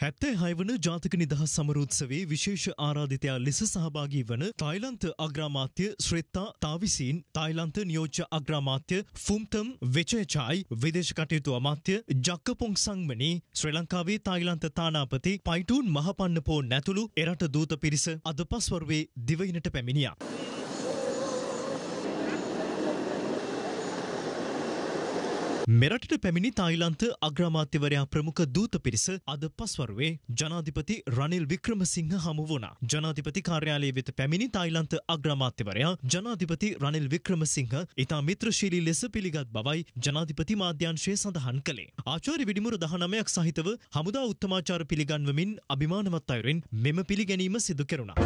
හැත්තෑ හයවන ජාතික නිදහස් සමරෝත්සවේ විශේෂ ආරාධිතයා ලෙස සහභාගී වන තායිලන්ත අග්‍රාමාත්‍ය ශ්‍රෙත්තා තාවිසින් තායිලන්ත නියෝජ්‍ය අග්‍රාමාත්‍ය ෆුම්තම් වෙචයචායි විදේශ කටයුතු අමාත්‍ය ජක්කපොං සංමනී ශ්‍රී ලංකාවේ තායිලන්ත තානාපති පයිටූන් මහපන්න පෝ නැතුළු එරට දූත පිරිස අද පස්වරුවේ දිවයිනට පැමිණියා. මෙරටට පැමිණි තායිලන්ත අග්‍රාමාත්‍යවරයා ප්‍රමුඛ දූත පිරිස අද පස්වරුවේ ජනාධිපති රනිල් වික්‍රමසිංහ හමු වුණා. ජනාධිපති කාර්යාලය වෙත පැමිණි තායිලන්ත අග්‍රාමාත්‍යවරයා ජනාධිපති රනිල් වික්‍රමසිංහ ඉතා මිත්‍රශීලී ලෙස පිළිගත් බවයි ජනාධිපති මාධ්‍යංශය සඳහන් කළේ. ආචාර්ය විඩිමුරු දහනමයක් සහිතව හමුදා උත්තමාචාර පිළිගන්වමින් අභිමානවත් අයුරින් මෙම පිළිගැනීම සිදු කෙරුණා.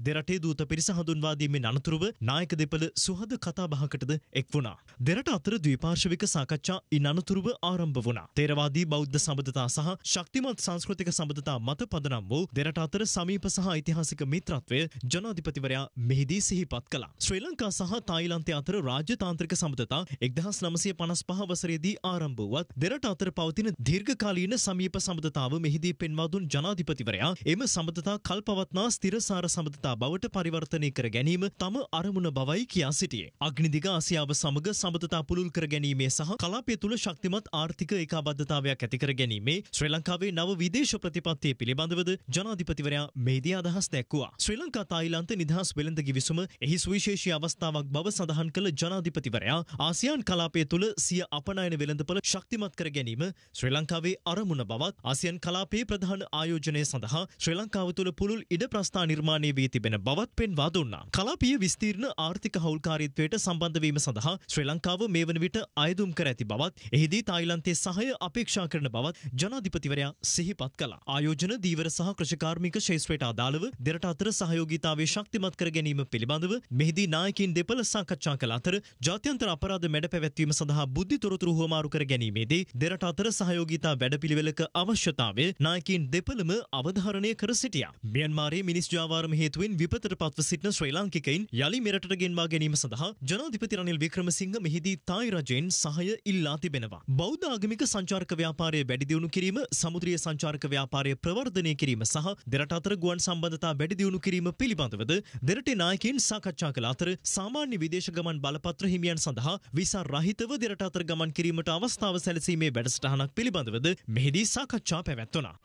දෙරටේ දූත පිරිස හඳුන්වාදීමෙන් අනතුරුව නායක දෙපළ සුහද කතාබහකටද එක් වුණා. දෙරට අතර ද්විපාර්ශවික සාකච්ඡා ඉන් අනතුරුව ආරම්භ වුණා. තේරවාදී බෞද්ධ සබඳතා සහ ශක්තිමත් සංස්කෘතික සබඳතා මත පදනම් වූ දෙරට අතර සමීප සහ ඓතිහාසික මිත්‍රත්වය ජනාධිපතිවරයා මෙහිදී සිහිපත් කළා. ශ්‍රී ලංකා සහ තායිලන්තය අතර රාජ්‍යතාන්ත්‍රික සබඳතා 1955 වසරේදී ආරම්භ වුවත් දෙරට අතර පවතින දීර්ඝකාලීන සමීප සබඳතාව මෙහිදී පෙන්වා දුන් ජනාධිපතිවරයා එම සබඳතා කල්පවත්නා ස්ථිරසාර සබඳතා සබඳතා බවට පරිවර්තනය කර ගැනීම තම අරමුණ බවයි කියා සිටියේ. අග්නිදිග ආසියාව සමග සබඳතා පුළුල් කර ගැනීමේ සහ කලාපය තුළ ශක්තිමත් ආර්ථික ඒකාබද්ධතාවයක් ඇති කර ගැනීමේ ශ්‍රී ලංකාවේ නව විදේශ ප්‍රතිපත්තිය පිළිබඳවද ජනාධිපතිවරයා මෙහිදී අදහස් දැක්වුවා. ශ්‍රී ලංකා තායිලන්ත නිදහස් වෙළඳ ගිවිසුම එහි සුවිශේෂී අවස්ථාවක් බව සඳහන් කළ ජනාධිපතිවරයා ආසියාන් කලාපය තුළ සිය අපනයන වෙළඳපොළ ශක්තිමත් කර ගැනීම ශ්‍රී ලංකාවේ අරමුණ බවත් ආසියන් කලාපයේ ප්‍රධාන ආයෝජනය සඳහා ශ්‍රී ලංකාව තුළ පුළුල් ඉඩ ප්‍රස්ථා නිර්මාණය වී තිබෙන බවත් පෙන්වා දුන්නා. කලාපීය විස්තීර්ණ ආර්ථික හවුල්කාරීත්වයට සම්බන්ධවීම සඳහා ශ්‍රී ලංකාව මේ වන විට අයදුම් කර ඇති බවත් එහිදී තායිලන්තයේ සහය අපේක්ෂා කරන බවත් ජනාධිපතිවරයා සිහිපත් කළා. ආයෝජන දීවර සහ කෘෂිකාර්මික ක්ෂේත්‍රයට අදාළව දෙරට අතර සහයෝගීතාවය ශක්තිමත් කර ගැනීම පිළිබඳව මෙහිදී නායකින් දෙපළ සාකච්ඡා කළ අතර ජාත්‍යන්තර අපරාධ මැඩ පැවැත්වීම සඳහා බුද්ධි තොරතුරු හුවමාරු කර ගැනීමේදී දෙරට අතර සහයෝගීතා වැඩපිළිවෙලක අවශ්‍යතාවය නායකින් දෙපළම අවධාරණය කර සිටියා. මියන්මාරයේ මිනිස් ජාවාරම හේතුවෙන් හේතුවෙන් විපතට පත්ව සිටින ශ්‍රී ලාංකිකයින් යළි මෙරටට ගෙන්වා ගැනීම සඳහා ජනාධිපති රනිල් වික්‍රමසිංහ මෙහිදී තායි රජයෙන් සහය ඉල්ලා තිබෙනවා. බෞද්ධ ආගමික සංචාරක ව්‍යාපාරය වැඩි දියුණු කිරීම, සමුද්‍රීය සංචාරක ව්‍යාපාරය ප්‍රවර්ධනය කිරීම සහ දෙරට අතර ගුවන් සම්බන්ධතා වැඩි දියුණු කිරීම පිළිබඳවද දෙරටේ නායකයින් සාකච්ඡා කළ අතර සාමාන්‍ය විදේශ ගමන් බලපත්‍ර හිමියන් සඳහා විසා රහිතව දෙරට අතර ගමන් කිරීමට අවස්ථාව සැලසීමේ වැඩසටහනක් පිළිබඳවද මෙහිදී සාකච්ඡා පැවැත්වුණා.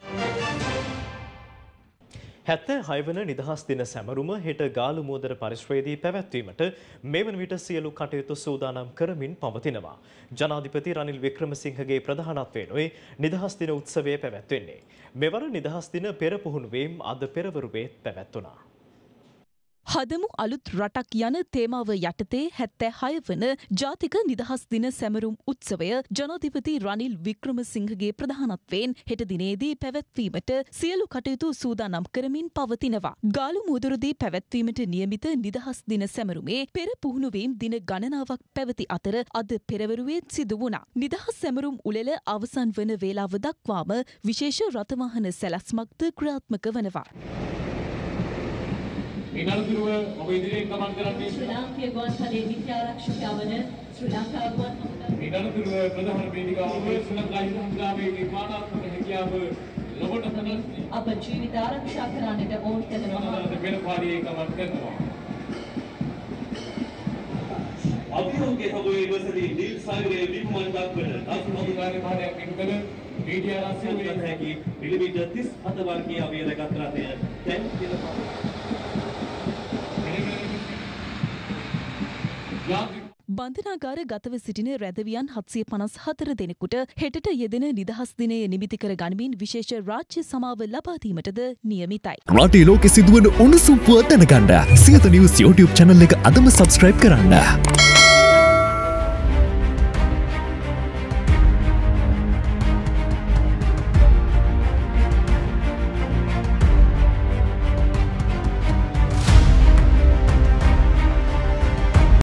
හැත්තෑ හයවන නිදහස් දින සැමරුම හෙට ගාලු මෝදර පරිශ්‍රයේදී පැවැත්වීමට මෙවන විට සියලු කටයුතු සූදානම් කරමින් පවතිනවා. ජනාධිපති රනිල් වික්‍රමසිංහගේ ප්‍රධානත්වයෙනුයි නිදහස් දින උත්සවය පැවැත්වෙන්නේ. මෙවර නිදහස් දින පෙරපුහුණුවීම් අද පෙරවරුවේ පැවැත්වුණා. හදමු අලුත් රටක් යන තේමාව යටතේ හැත්තෑ හය වන ජාතික නිදහස් දින සැමරුම් උත්සවය ජනාධිපති රනිල් වික්‍රමසිංහගේ ප්‍රධානත්වයෙන් හෙට දිනේදී පැවැත්වීමට සියලු කටයුතු සූදානම් කරමින් පවතිනවා. ගාලු මුදුරදී පැවැත්වීමට නියමිත නිදහස් දින සැමරුමේ පෙර පුහුණුවීම් දින ගණනාවක් පැවති අතර අද පෙරවරුවේත් සිදු වුණා. නිදහස් සැමරුම් උළෙල අවසන් වන වේලාව දක්වාම විශේෂ රථවාහන සැලැස්මක්ද ක්‍රියාත්මක වනවා. මේ අනුතුරුව ඔබ ඉදිරියෙන් ගමන් කරන්නේ ශ්‍රී ලාංකීය ගුවන්තලයේ නීති ආරක්ෂකයා වන ශ්‍රී ලංකා ගුවන් හමුදා මේ අනුතුරුව ප්‍රධාන වේදිකාව ශ්‍රී ලංකා යුනිවර්සිටියේ නිර්මාණාත්මක හැකියාව ලොබට ප්‍රදර්ශනය අප ජීවිත ආරක්ෂා කරන්නට ඕන කරනවා. වෙන පාඩියේ ගමන් කරනවා. අභියෝගයේ හමුවේ ඉවසදී නිල් සාගරයේ විකුමන් දක්වන අසු අධිකාරී භාරයක් ඉටු කළ මීඩියා රාශිය හැකි මිලිමීටර් 37 වර්ගයේ අවේදගත් රථය දැන් දින බන්ධනාගාර ගතව සිටින රැදවියන් හත්සිය පනස් හතර දෙනෙකුට හෙටට යෙදෙන නිදහස් දිනය නිමිති කර ගනිමින් විශේෂ රාජ්‍ය සමාව ලබාදීමටද නියමිතයි. රටේ ලෝකෙ සිදුවන උණුසුම් පුව දැනගන්න සියත නිවස් YouTube චැනල් එක අදම සබස්ක්‍රයිබ් කරන්න.